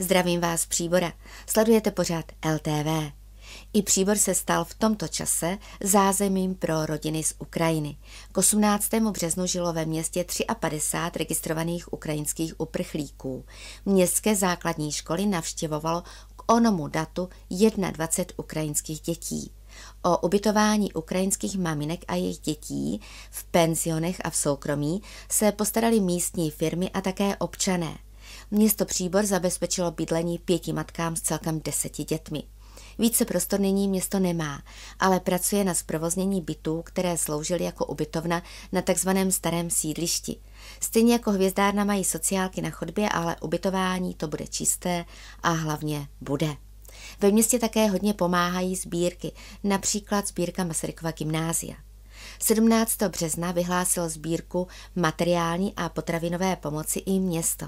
Zdravím vás Příbora. Sledujete pořád LTV. I Příbor se stal v tomto čase zázemím pro rodiny z Ukrajiny. K 18. březnu žilo ve městě 53 registrovaných ukrajinských uprchlíků. Městské základní školy navštěvovalo k onomu datu 21 ukrajinských dětí. O ubytování ukrajinských maminek a jejich dětí v penzionech a v soukromí se postarali místní firmy a také občané. Město Příbor zabezpečilo bydlení pěti matkám s celkem deseti dětmi. Více prostor nyní město nemá, ale pracuje na zprovoznění bytů, které sloužily jako ubytovna na takzvaném starém sídlišti. Stejně jako hvězdárna mají sociálky na chodbě, ale ubytování to bude čisté a hlavně bude. Ve městě také hodně pomáhají sbírky, například sbírka Masarykova gymnázia. 17. března vyhlásil sbírku materiální a potravinové pomoci i město.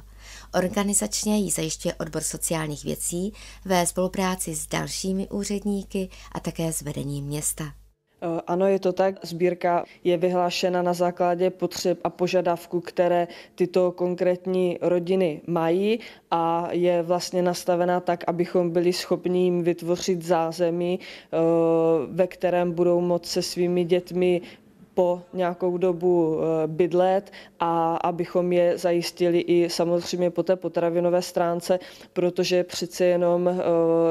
Organizačně ji zajišťuje odbor sociálních věcí ve spolupráci s dalšími úředníky a také s vedením města. Eh, ano, je to tak. Sbírka je vyhlášena na základě potřeb a požadavků, které tyto konkrétní rodiny mají a je vlastně nastavena tak, abychom byli schopni jim vytvořit zázemí, eh, ve kterém budou moct se svými dětmi po nějakou dobu eh, bydlet a abychom je zajistili i samozřejmě po té potravinové stránce, protože přece jenom eh,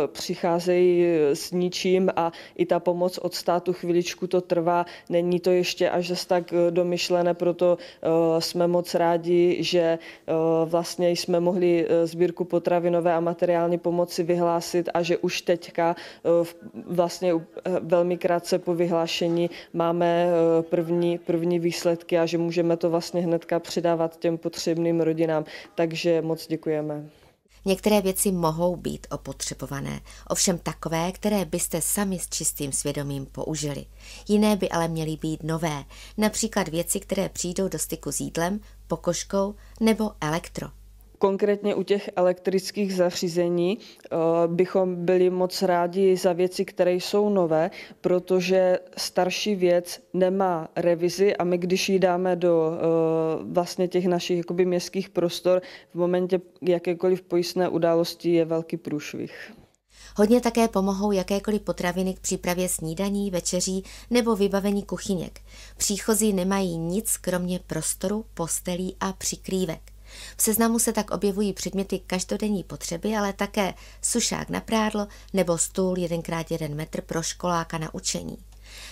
přicházejí s ničím a i ta pomoc od státu chviličku to trvá. Není to ještě až zase tak eh, domyšlené, proto jsme moc rádi, že vlastně jsme mohli sbírku potravinové a materiální pomoci vyhlásit a že už teďka vlastně velmi krátce po vyhlášení máme první, první výsledky a že můžeme to vlastně hnedka předávat těm potřebným rodinám. Takže moc děkujeme. Některé věci mohou být opotřebované, ovšem takové, které byste sami s čistým svědomím použili. Jiné by ale měly být nové, například věci, které přijdou do styku s jídlem, pokožkou nebo elektro. Konkrétně u těch elektrických zařízení eh, bychom byli moc rádi za věci, které jsou nové, protože starší věc nemá revizi a my, když ji dáme do eh, vlastně těch našich jakoby městských prostor, v momentě jakékoliv pojistné události je velký průšvih. Hodně také pomohou jakékoliv potraviny k přípravě snídaní, večeří nebo vybavení kuchyněk. Příchozí nemají nic kromě prostoru, postelí a přikrývek. V seznamu se tak objevují předměty každodenní potřeby, ale také sušák na prádlo nebo stůl 1x1 metr pro školáka na učení.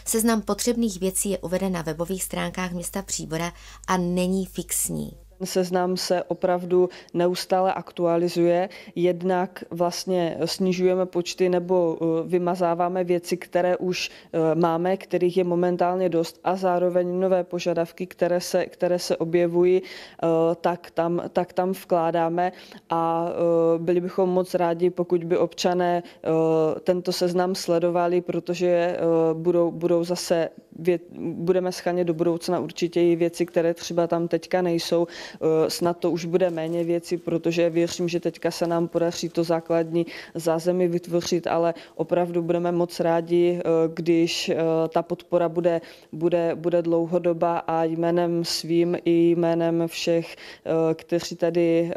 Seznam potřebných věcí je uveden na webových stránkách města Příbora a není fixní. Seznam se opravdu neustále aktualizuje, jednak vlastně snižujeme počty nebo eh, vymazáváme věci, které už eh, máme, kterých je momentálně dost a zároveň nové požadavky, které se, které se objevují, eh, tak tam, tak tam vkládáme. A byli bychom moc rádi, pokud by občané tento seznam sledovali, protože budou, budou zase, budeme schánět do budoucna určitě i věci, které třeba tam teďka nejsou, Eh, snad to už bude méně věcí, protože věřím, že teďka se nám podaří to základní zázemí vytvořit, ale opravdu budeme moc rádi, eh, když eh, ta podpora bude, bude, bude dlouhodoba a jménem svým i jménem všech, kteří tady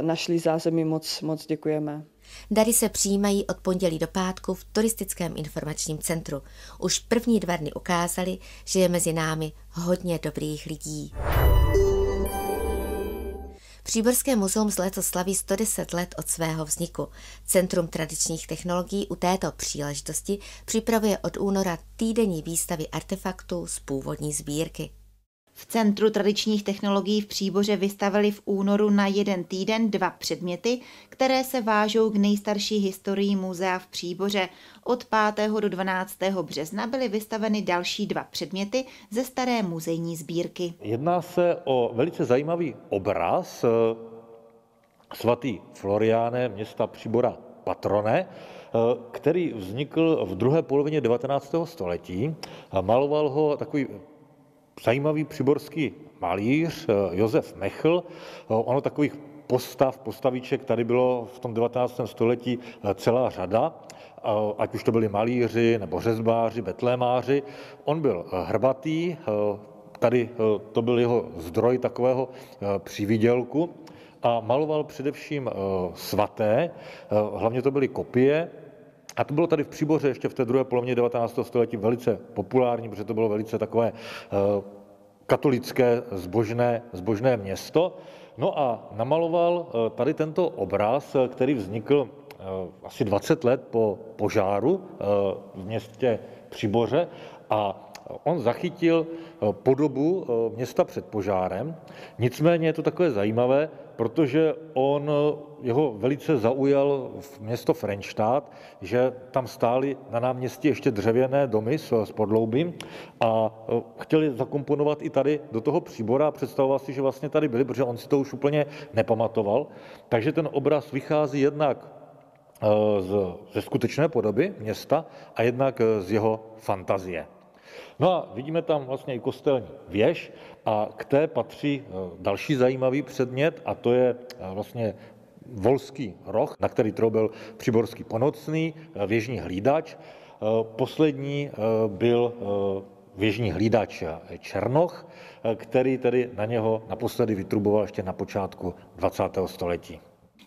našli zázemí, moc, moc děkujeme. Dary se přijímají od pondělí do pátku v turistickém informačním centru. Už první dva dny ukázali, že je mezi námi hodně dobrých lidí. Příborské muzeum z letos slaví 110 let od svého vzniku. Centrum tradičních technologií u této příležitosti připravuje od února týdenní výstavy artefaktů z původní sbírky. V Centru tradičních technologií v Příboře vystavili v únoru na jeden týden dva předměty, které se vážou k nejstarší historii muzea v Příboře. Od 5. do 12. března byly vystaveny další dva předměty ze staré muzejní sbírky. Jedná se o velice zajímavý obraz eh, svatý Floriáne města Příbora Patrone, eh, který vznikl v druhé polovině 19. století. Maloval ho takový zajímavý přiborský malíř eh, Josef Mechl. Eh, ono takových postav, postavíček tady bylo v tom 19. století eh, celá řada, ať už to byli malíři nebo řezbáři, betlémáři. On byl hrbatý, tady to byl jeho zdroj takového přividělku a maloval především svaté, hlavně to byly kopie, a to bylo tady v Příboře ještě v té druhé polovině 19. století velice populární, protože to bylo velice takové katolické zbožné, zbožné město. No a namaloval tady tento obraz, který vznikl asi 20 let po požáru v městě Přiboře a on zachytil eh, podobu eh, města před požárem. Nicméně je to takové zajímavé, protože on eh, jeho velice zaujal v město Frenštát, že tam stály na náměstí ještě dřevěné domy s, s podloubím a chtěli zakomponovat i tady do toho příbora a představoval si, že vlastně tady byli, protože on si to už úplně nepamatoval. Takže ten obraz vychází jednak z, ze skutečné podoby města a jednak z jeho fantazie. No a vidíme tam vlastně i kostelní věž a k té patří eh, další zajímavý předmět a to je eh, vlastně volský roh, na který troubil přiborský ponocný, eh, věžní hlídač. Poslední byl věžní hlídač Černoch, který tedy na něho naposledy vytruboval ještě na počátku 20. století.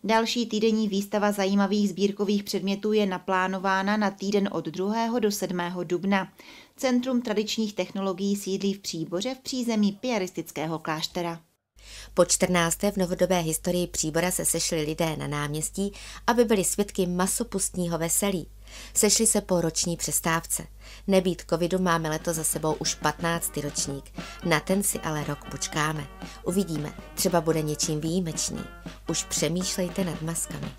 Další týdenní výstava zajímavých sbírkových předmětů je naplánována na týden od 2. do 7. dubna. Centrum tradičních technologií sídlí v Příboře v přízemí piaristického kláštera. Po 14. v novodobé historii Příbora se sešli lidé na náměstí, aby byli svědky masopustního veselí. Sešli se po roční přestávce. Nebýt covidu máme leto za sebou už 15. ročník. Na ten si ale rok počkáme. Uvidíme, třeba bude něčím výjimečný. Už přemýšlejte nad maskami.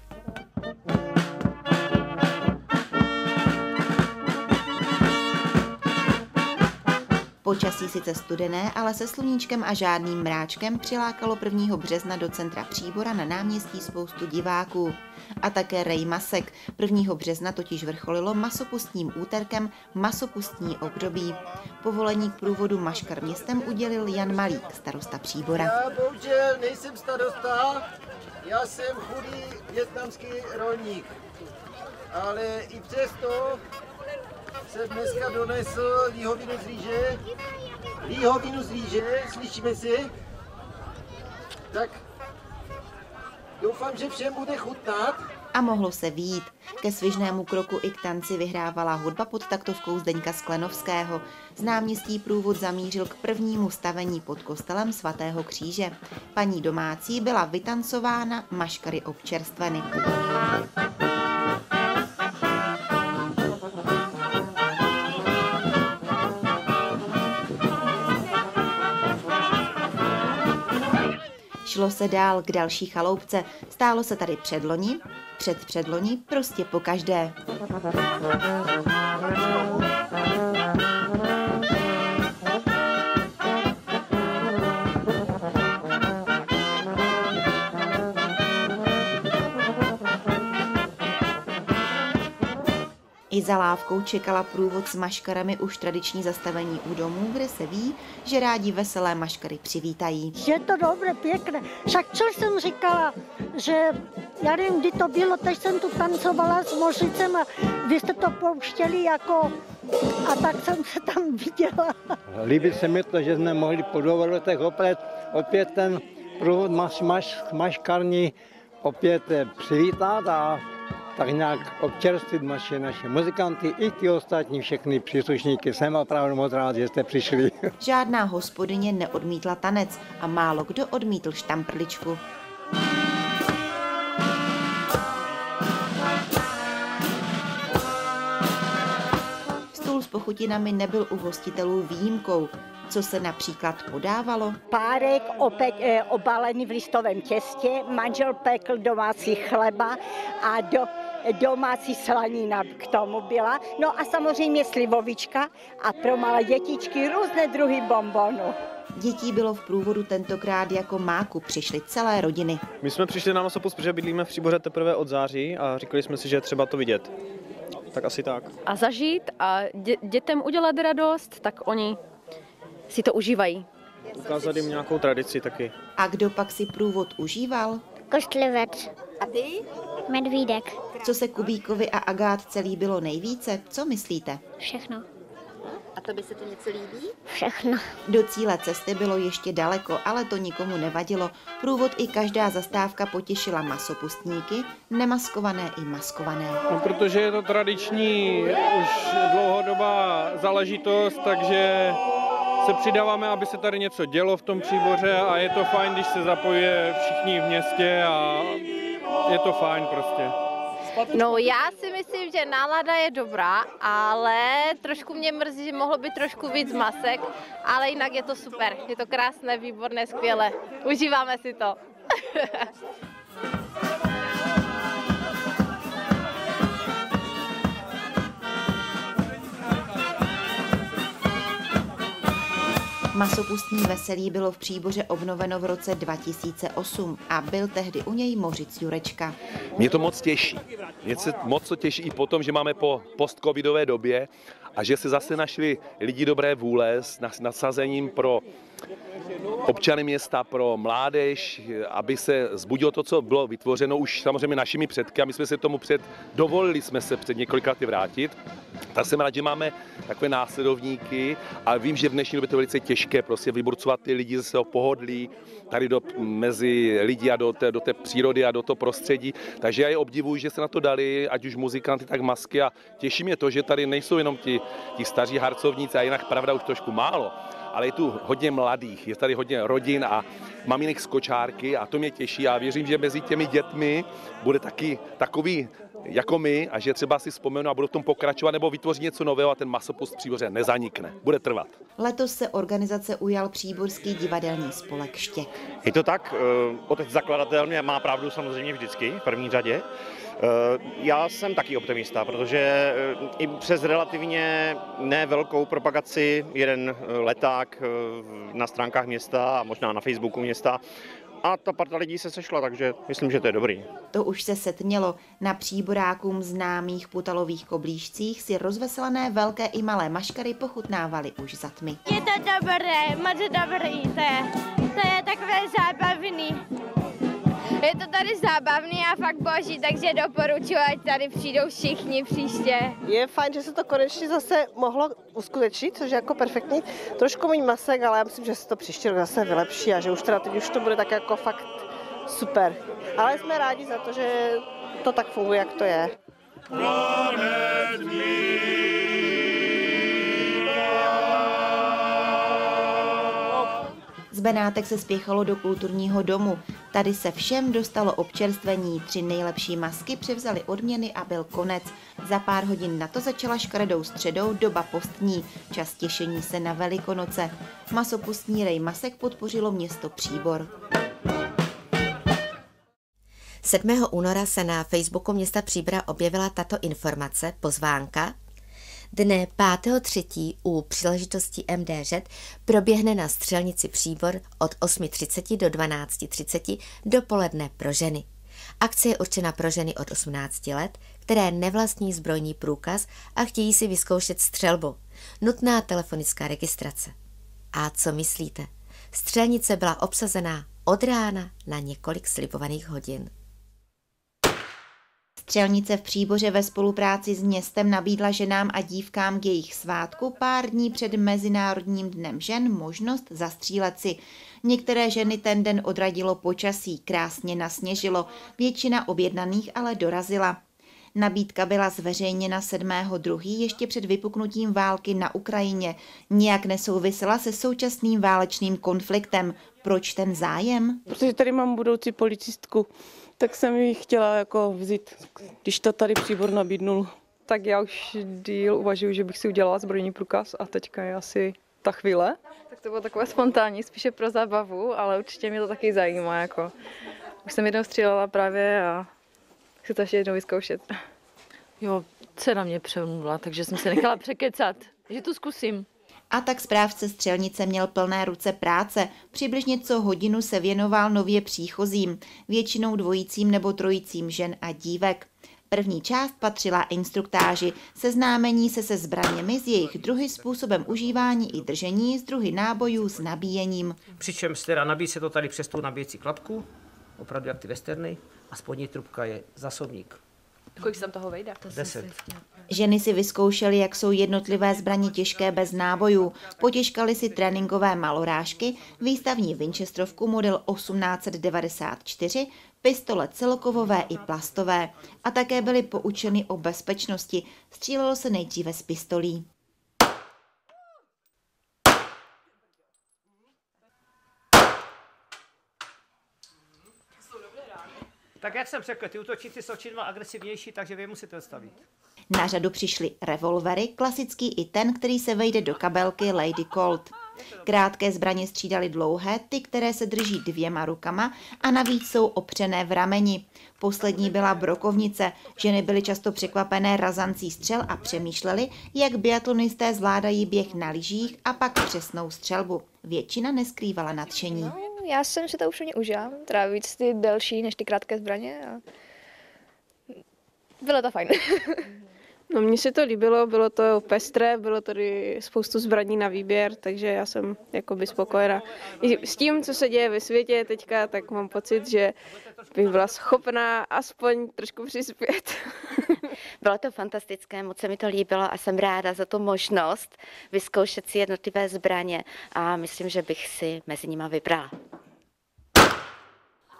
Počasí sice studené, ale se sluníčkem a žádným mráčkem přilákalo 1. března do centra Příbora na náměstí spoustu diváků. A také Rej Masek. 1. března totiž vrcholilo masopustním úterkem masopustní období. Povolení k průvodu Maškar městem udělil Jan Malík, starosta Příbora. Já bohužel nejsem starosta, já jsem chudý větnamský rolník. Ale i přesto jsem dneska donesl líhovinu z rýže. Líhovinu z rýže, slyšíme si? Tak doufám, že všem bude chutnat. A mohlo se výjít. Ke svižnému kroku i k tanci vyhrávala hudba pod taktovkou Zdeňka Sklenovského. Z náměstí průvod zamířil k prvnímu stavení pod kostelem svatého kříže. Paní domácí byla vytancována, maškary občerstveny. Šlo se dál k další chaloupce. Stálo se tady předloni, před předloni, prostě po každé. Za lávkou čekala průvod s maškarami už tradiční zastavení u domů, kde se ví, že rádi veselé maškary přivítají. Je to dobré, pěkné. Však co jsem říkala, že já nevím, kdy to bylo, teď jsem tu tancovala s Mořicem a vy jste to pouštěli jako a tak jsem se tam viděla. Líbí se mi to, že jsme mohli po dvou opět, opět ten průvod maš, maš, maškarní opět přivítat a tak nějak občerstvit naše, naše muzikanty i ty ostatní všechny příslušníky. Jsem opravdu moc rád, že jste přišli. Žádná hospodyně neodmítla tanec a málo kdo odmítl štamprličku. Stůl s pochutinami nebyl u hostitelů výjimkou. Co se například podávalo? Párek opět e, obalený v listovém těstě, manžel pekl domácí chleba a do, domácí slanina k tomu byla. No a samozřejmě slivovička a pro malé dětičky různé druhy bombonů. Dětí bylo v průvodu tentokrát jako máku, přišly celé rodiny. My jsme přišli na Masopust, protože bydlíme v Příboře teprve od září a říkali jsme si, že je třeba to vidět. Tak asi tak. A zažít a dě- dětem udělat radost, tak oni si to užívají. Ukázat jim nějakou tradici taky. A kdo pak si průvod užíval? Kostlivec. A ty? Medvídek. Co se Kubíkovi a Agátce líbilo nejvíce? Co myslíte? Všechno. A to by se to něco líbí? Všechno. Do cíle cesty bylo ještě daleko, ale to nikomu nevadilo. Průvod i každá zastávka potěšila masopustníky, nemaskované i maskované. No, protože je to tradiční už dlouhodobá záležitost, takže se přidáváme, aby se tady něco dělo v tom příboře a je to fajn, když se zapojuje všichni v městě a je to fajn prostě. No já si myslím, že nálada je dobrá, ale trošku mě mrzí, že mohlo být trošku víc masek, ale jinak je to super. Je to krásné, výborné, skvělé. Užíváme si to. Masopustní veselí bylo v Příboře obnoveno v roce 2008 a byl tehdy u něj Mořic Jurečka. Mě to moc těší. Mě se moc to těší i potom, že máme po post-covidové době a že se zase našli lidi dobré vůle s nasazením pro občany města, pro mládež, aby se zbudilo to, co bylo vytvořeno už samozřejmě našimi předky a my jsme se tomu před, dovolili jsme se před několika lety vrátit. Tak jsem rád, že máme takové následovníky a vím, že v dnešní době to je velice těžké prostě vyburcovat ty lidi ze svého pohodlí tady do, mezi lidi a do té, do té přírody a do toho prostředí. Takže já je obdivuji, že se na to dali, ať už muzikanty, tak masky a těší mě to, že tady nejsou jenom ti, ti staří harcovníci a jinak pravda už trošku málo, ale je tu hodně mladých, je tady hodně rodin a maminek z kočárky a to mě těší a věřím, že mezi těmi dětmi bude taky takový jako my a že třeba si vzpomenu a budu v tom pokračovat nebo vytvořit něco nového a ten masopust příboře nezanikne. Bude trvat. Letos se organizace ujal příborský divadelní spolek Štěk. Je to tak, eh, otec zakladatel mě má pravdu samozřejmě vždycky v první řadě. Eh, já jsem taky optimista, protože eh, i přes relativně nevelkou propagaci jeden leták na stránkách města a možná na Facebooku města a ta parta lidí se sešla, takže myslím, že to je dobrý. To už se setmělo. Na příborákům známých putalových koblížcích si rozveselené velké i malé maškary pochutnávali už za tmy. Je to dobré, moc dobrý, to je, to je takové zábavný. Je to tady zábavný a fakt boží, takže doporučuji, ať tady přijdou všichni příště. Je fajn, že se to konečně zase mohlo uskutečnit, což je jako perfektní. Trošku méně masek, ale já myslím, že se to příští rok zase vylepší a že už teda teď už to bude tak jako fakt super. Ale jsme rádi za to, že to tak funguje, jak to je. Z Benátek se spěchalo do kulturního domu. Tady se všem dostalo občerstvení, tři nejlepší masky převzali odměny a byl konec. Za pár hodin na to začala škaredou středou doba postní, čas těšení se na Velikonoce. Masopustní rej masek podpořilo město Příbor. 7. února se na Facebooku města Příbra objevila tato informace, pozvánka, Dne 5.3. u příležitosti MDŽ proběhne na střelnici Příbor od 8.30 do 12.30 dopoledne pro ženy. Akce je určena pro ženy od 18 let, které nevlastní zbrojní průkaz a chtějí si vyzkoušet střelbu. Nutná telefonická registrace. A co myslíte? Střelnice byla obsazená od rána na několik slibovaných hodin. Střelnice v Příboře ve spolupráci s městem nabídla ženám a dívkám k jejich svátku pár dní před Mezinárodním dnem žen možnost zastřílet si. Některé ženy ten den odradilo počasí, krásně nasněžilo, většina objednaných ale dorazila. Nabídka byla zveřejněna 7.2. ještě před vypuknutím války na Ukrajině. Nijak nesouvisela se současným válečným konfliktem. Proč ten zájem? Protože tady mám budoucí policistku tak jsem ji chtěla jako vzít, když to tady příbor nabídnul. Tak já už díl uvažuji, že bych si udělala zbrojní průkaz a teďka je asi ta chvíle. Tak to bylo takové spontánní, spíše pro zábavu, ale určitě mě to taky zajímá. Jako. Už jsem jednou střílela právě a chci to ještě jednou vyzkoušet. Jo, dcera mě přemluvila, takže jsem se nechala překecat, že to zkusím. A tak správce střelnice měl plné ruce práce. Přibližně co hodinu se věnoval nově příchozím, většinou dvojícím nebo trojícím žen a dívek. První část patřila instruktáži, seznámení se se zbraněmi, s jejich druhy, způsobem užívání i držení, z druhy nábojů s nabíjením. Přičemž teda nabíjí se to tady přes tu nabíjecí klapku, opravdu jak ty westerny, a spodní trubka je zasobník Kolik se tam toho vejde? Deset. Ženy si vyzkoušely, jak jsou jednotlivé zbraně těžké bez nábojů. Potěžkali si tréninkové malorážky, výstavní Winchesterovku model 1894, pistole celkovové i plastové. A také byly poučeny o bezpečnosti. Střílelo se nejdříve z pistolí. Tak jak jsem řekl, ty útočníci jsou čím agresivnější, takže vy musíte zastavit. Na řadu přišly revolvery, klasický i ten, který se vejde do kabelky Lady Colt. Krátké zbraně střídaly dlouhé, ty, které se drží dvěma rukama a navíc jsou opřené v rameni. Poslední byla brokovnice. Ženy byly často překvapené razancí střel a přemýšleli, jak biatlonisté zvládají běh na lyžích a pak přesnou střelbu. Většina neskrývala nadšení. Já jsem si to už úplně užila, teda víc ty delší než ty krátké zbraně. A... Bylo to fajn. No mně se to líbilo, bylo to pestré, bylo tady spoustu zbraní na výběr, takže já jsem jakoby spokojená. I s tím, co se děje ve světě teďka, tak mám pocit, že bych byla schopná aspoň trošku přispět. Bylo to fantastické, moc se mi to líbilo a jsem ráda za tu možnost vyzkoušet si jednotlivé zbraně a myslím, že bych si mezi nimi vybrala.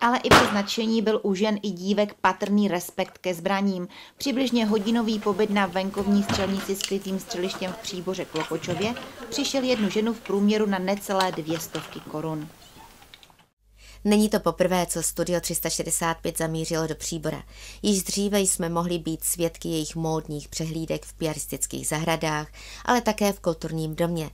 Ale i přes nadšení byl u žen i dívek patrný respekt ke zbraním. Přibližně hodinový pobyt na venkovní střelnici s krytým střelištěm v příboře Klokočově přišel jednu ženu v průměru na necelé dvě stovky korun. Není to poprvé, co Studio 365 zamířilo do Příbora. Již dříve jsme mohli být svědky jejich módních přehlídek v piaristických zahradách, ale také v kulturním domě.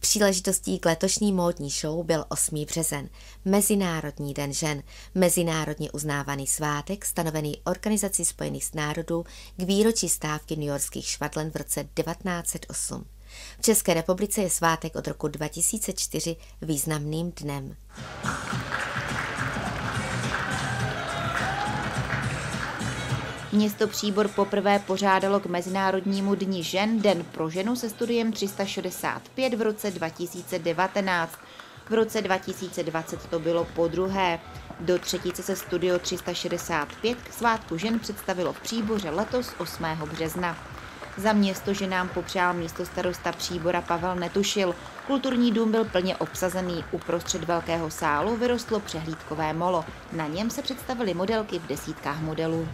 Příležitostí k letošní módní show byl 8. březen, Mezinárodní den žen, mezinárodně uznávaný svátek stanovený Organizací spojených národů k výročí stávky newyorských švadlen v roce 1908. V České republice je svátek od roku 2004 významným dnem. Město Příbor poprvé pořádalo k Mezinárodnímu dni žen Den pro ženu se studiem 365 v roce 2019. V roce 2020 to bylo po druhé. Do třetice se studio 365 k svátku žen představilo v Příboře letos 8. března. Za město ženám popřál místo starosta Příbora Pavel Netušil. Kulturní dům byl plně obsazený. Uprostřed velkého sálu vyrostlo přehlídkové molo. Na něm se představily modelky v desítkách modelů.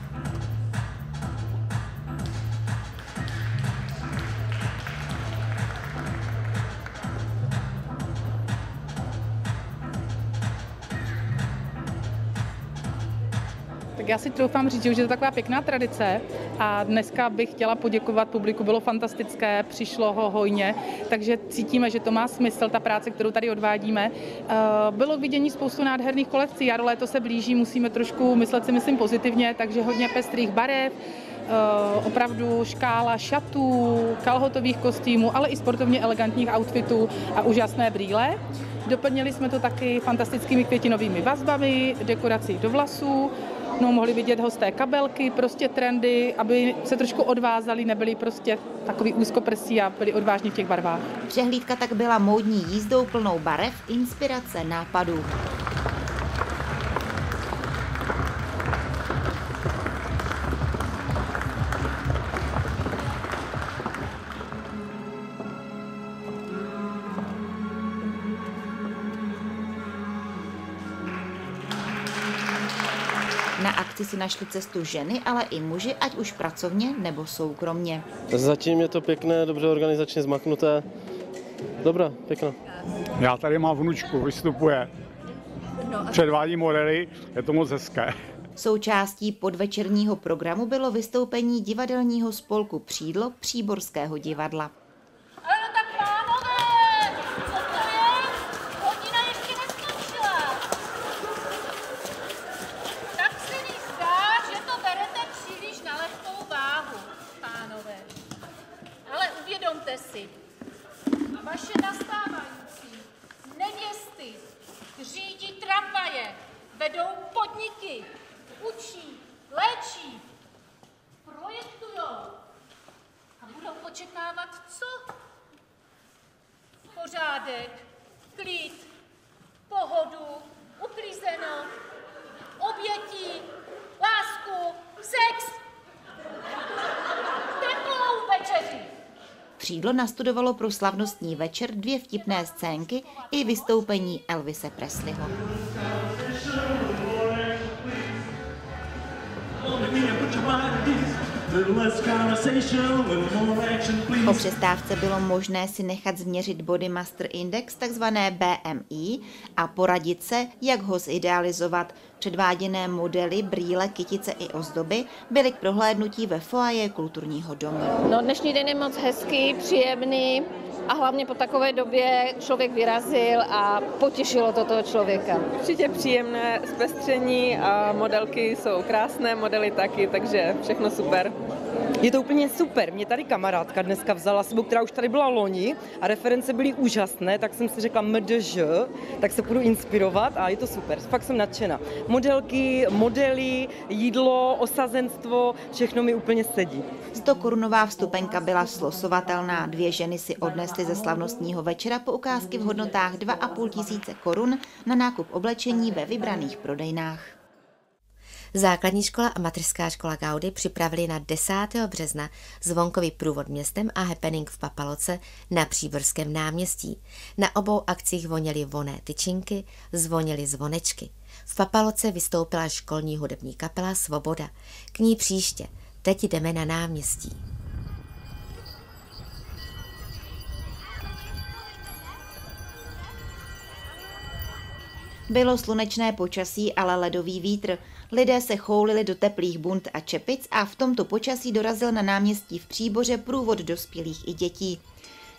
Tak já si troufám říct, že už je to taková pěkná tradice a dneska bych chtěla poděkovat publiku, bylo fantastické, přišlo ho hojně, takže cítíme, že to má smysl, ta práce, kterou tady odvádíme. Eh, bylo k vidění spoustu nádherných kolekcí, jaro léto se blíží, musíme trošku myslet si myslím pozitivně, takže hodně pestrých barev, eh, opravdu škála šatů, kalhotových kostýmů, ale i sportovně elegantních outfitů a úžasné brýle. Doplnili jsme to taky fantastickými květinovými vazbami, dekorací do vlasů, no, mohli vidět hosté kabelky, prostě trendy, aby se trošku odvázali, nebyli prostě takový úzkoprsí a byli odvážní v těch barvách. Přehlídka tak byla módní jízdou plnou barev, inspirace, nápadů. Si našli cestu ženy, ale i muži, ať už pracovně nebo soukromně. Zatím je to pěkné, dobře organizačně zmaknuté. Dobrá, pěkná. Já tady mám vnučku, vystupuje. Předvádí modely, je to moc hezké. Součástí podvečerního programu bylo vystoupení divadelního spolku Přídlo Příborského divadla. Sí. Křídlo nastudovalo pro slavnostní večer dvě vtipné scénky i vystoupení Elvise Presleyho. Po přestávce bylo možné si nechat změřit Body Master Index, takzvané BMI, a poradit se, jak ho zidealizovat. Předváděné modely, brýle, kytice i ozdoby byly k prohlédnutí ve foaje kulturního domu. No, dnešní den je moc hezký, příjemný a hlavně po takové době člověk vyrazil a potěšilo to toho člověka. Určitě příjemné zpestření a modelky jsou krásné, modely taky, takže všechno super. Je to úplně super. Mě tady kamarádka dneska vzala sebou, která už tady byla loni a reference byly úžasné, tak jsem si řekla MDŽ, tak se budu inspirovat a je to super. Fakt jsem nadšená. Modelky, modely, jídlo, osazenstvo, všechno mi úplně sedí. 100 korunová vstupenka byla slosovatelná. Dvě ženy si odnesly ze slavnostního večera poukázky v hodnotách 2,5 tisíce korun na nákup oblečení ve vybraných prodejnách. Základní škola a mateřská škola Gaudy připravili na 10. března zvonkový průvod městem a happening v Papaloce na Příborském náměstí. Na obou akcích voněly voné tyčinky, zvonily zvonečky. V Papaloce vystoupila školní hudební kapela Svoboda. K ní příště. Teď jdeme na náměstí. Bylo slunečné počasí, ale ledový vítr. Lidé se choulili do teplých bunt a čepic a v tomto počasí dorazil na náměstí v Příboře průvod dospělých i dětí.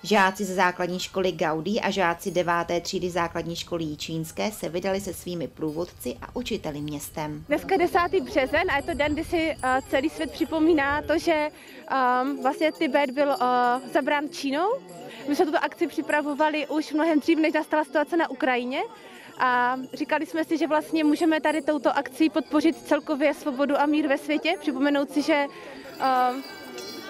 Žáci ze základní školy Gaudí a žáci deváté třídy základní školy Jíčínské se vydali se svými průvodci a učiteli městem. Dneska je 10. březen a je to den, kdy si uh, celý svět připomíná to, že um, vlastně Tibet byl uh, zabrán Čínou. My jsme tuto akci připravovali už mnohem dřív, než nastala situace na Ukrajině a říkali jsme si, že vlastně můžeme tady touto akcí podpořit celkově svobodu a mír ve světě, připomenout si, že uh,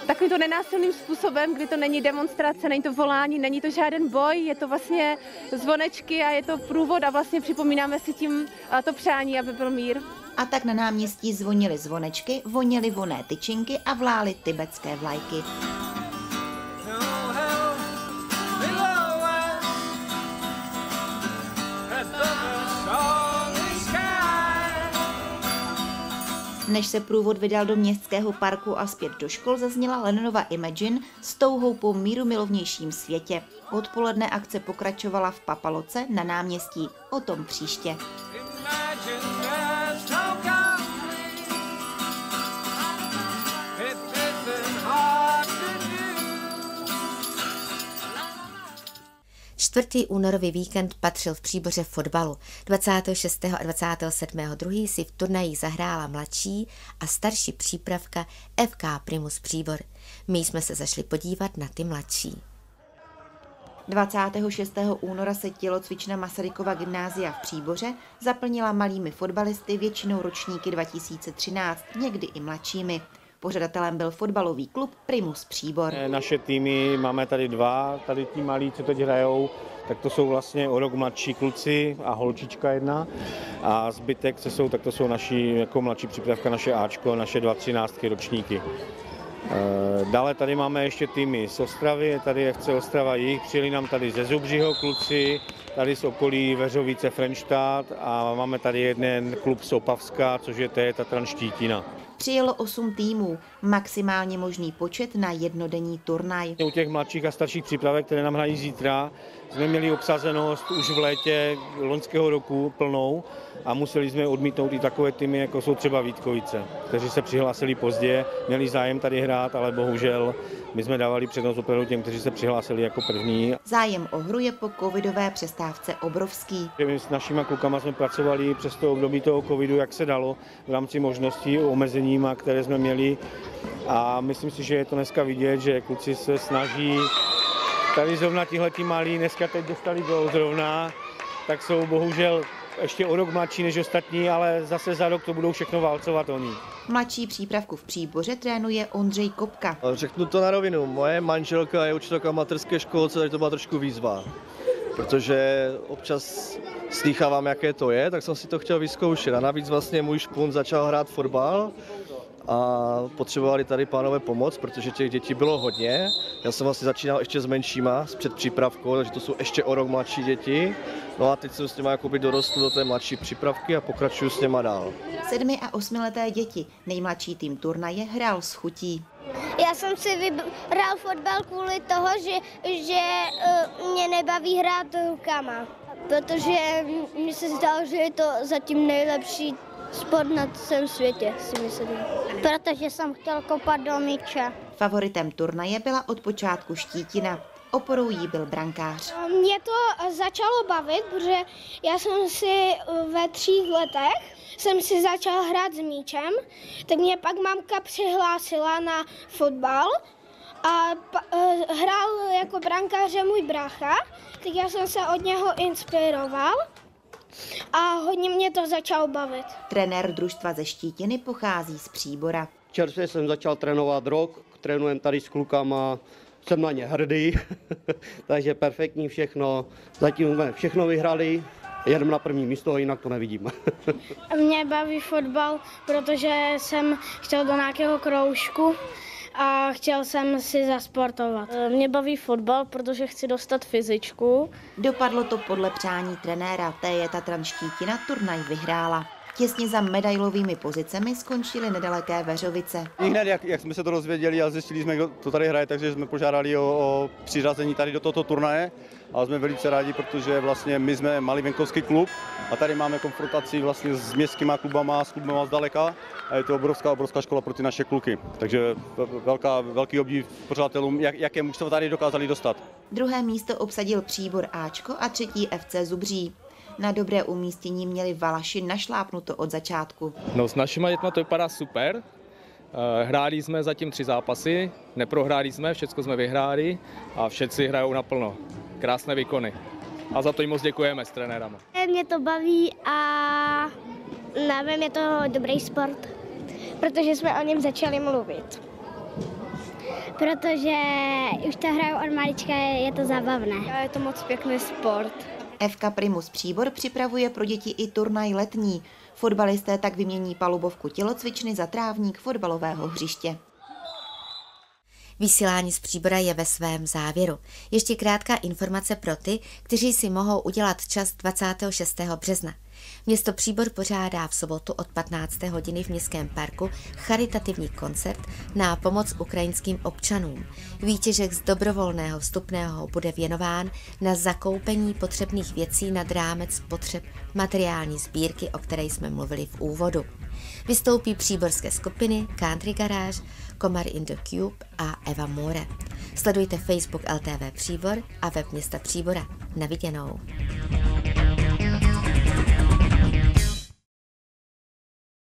takovýmto nenásilným způsobem, kdy to není demonstrace, není to volání, není to žádný boj, je to vlastně zvonečky a je to průvod a vlastně připomínáme si tím uh, to přání, aby byl mír. A tak na náměstí zvonily zvonečky, voněly voné tyčinky a vlály tibetské vlajky. Než se průvod vydal do městského parku a zpět do škol, zazněla Lenonova Imagine s touhou po míru milovnějším světě. Odpoledne akce pokračovala v Papaloce na náměstí. O tom příště. Čtvrtý únorový víkend patřil v příboře fotbalu. 26. a 27. 2. si v turnaji zahrála mladší a starší přípravka FK Primus Příbor. My jsme se zašli podívat na ty mladší. 26. února se tělocvična Masarykova gymnázia v Příboře zaplnila malými fotbalisty, většinou ročníky 2013, někdy i mladšími. Pořadatelem byl fotbalový klub Primus Příbor. Naše týmy, máme tady dva, tady tí malí, co teď hrajou, tak to jsou vlastně o rok mladší kluci a holčička jedna. A zbytek, co jsou, tak to jsou naši, jako mladší přípravka, naše Ačko, naše dva třináctky ročníky. Dále tady máme ještě týmy z Ostravy, tady je FC Ostrava jich, přijeli nám tady ze Zubřího kluci, tady z okolí Veřovice Frenštát a máme tady jeden klub z Opavska, což je té Tatran Štítina. Přijelo 8 týmů, maximálně možný počet na jednodenní turnaj. U těch mladších a starších přípravek, které nám hrají zítra, jsme měli obsazenost už v létě loňského roku plnou a museli jsme odmítnout i takové týmy, jako jsou třeba Vítkovice, kteří se přihlásili pozdě, měli zájem tady hrát, ale bohužel my jsme dávali přednost opravdu těm, kteří se přihlásili jako první. Zájem o hru je po covidové přestávce obrovský. My s našimi klukama jsme pracovali přes to období toho covidu, jak se dalo v rámci možností, omezeníma, které jsme měli a myslím si, že je to dneska vidět, že kluci se snaží Tady zrovna tihleti malí dneska teď dostali gol zrovna, tak jsou bohužel ještě o rok mladší než ostatní, ale zase za rok to budou všechno válcovat oni. Mladší přípravku v Příboře trénuje Ondřej Kopka. Řeknu to na rovinu, moje manželka je učitelka materské školce, takže to byla trošku výzva. Protože občas slýchávám, jaké to je, tak jsem si to chtěl vyzkoušet. A navíc vlastně můj špun začal hrát fotbal a potřebovali tady pánové pomoc, protože těch dětí bylo hodně. Já jsem vlastně začínal ještě s menšíma, s předpřípravkou, takže to jsou ještě o rok mladší děti. No a teď jsem s nimi jakoby dorostl do té mladší přípravky a pokračuju s něma dál. Sedmi a osmileté děti, nejmladší tým turnaje, hrál s chutí. Já jsem si vybral fotbal kvůli toho, že, že uh, mě nebaví hrát rukama. Protože mi se zdalo, že je to zatím nejlepší sport na celém světě, si myslím. Protože jsem chtěl kopat do míče. Favoritem turnaje byla od počátku Štítina. Oporou jí byl brankář. Mě to začalo bavit, protože já jsem si ve tří letech jsem si začal hrát s míčem, tak mě pak mamka přihlásila na fotbal a uh, hrál jako brankáře můj brácha, tak já jsem se od něho inspiroval a hodně mě to začalo bavit. Trenér družstva ze Štítiny pochází z Příbora. Čerstvě jsem začal trénovat rok, trénujem tady s klukama, jsem na ně hrdý, takže perfektní všechno. Zatím jsme všechno vyhrali, jedeme na první místo, jinak to nevidím. Mě baví fotbal, protože jsem chtěl do nějakého kroužku a chtěl jsem si zasportovat. Mě baví fotbal, protože chci dostat fyzičku. Dopadlo to podle přání trenéra, té je Tatran Štítina turnaj vyhrála. Těsně za medailovými pozicemi skončily nedaleké Veřovice. hned, jak, jak jsme se to dozvěděli a zjistili jsme, kdo to tady hraje, takže jsme požádali o, o přiřazení tady do tohoto turnaje a jsme velice rádi, protože vlastně my jsme malý venkovský klub a tady máme konfrontaci vlastně s městskýma klubama, s klubama zdaleka a je to obrovská, obrovská škola pro ty naše kluky. Takže velká, velký obdiv pořadatelům, jak, jaké mužstvo tady dokázali dostat. Druhé místo obsadil Příbor Ačko a třetí FC Zubří. Na dobré umístění měli Valaši našlápnuto od začátku. No s našimi dětma to vypadá super. Hráli jsme zatím tři zápasy, neprohráli jsme, všechno jsme vyhráli a všetci hrajou naplno. Krásné výkony. A za to jim moc děkujeme s trenérama. Mě to baví a nevím, je to dobrý sport, protože jsme o něm začali mluvit. Protože už to hraju od malička, je to zábavné. Je to moc pěkný sport. FK Primus Příbor připravuje pro děti i turnaj letní. Fotbalisté tak vymění palubovku tělocvičny za trávník fotbalového hřiště. Vysílání z příbora je ve svém závěru. Ještě krátká informace pro ty, kteří si mohou udělat čas 26. března. Město Příbor pořádá v sobotu od 15. hodiny v Městském parku charitativní koncert na pomoc ukrajinským občanům. Výtěžek z dobrovolného vstupného bude věnován na zakoupení potřebných věcí nad rámec potřeb materiální sbírky, o které jsme mluvili v úvodu. Vystoupí příborské skupiny Country Garage, Komar in the Cube a Eva More. Sledujte Facebook LTV Příbor a web města Příbora. Na viděnou.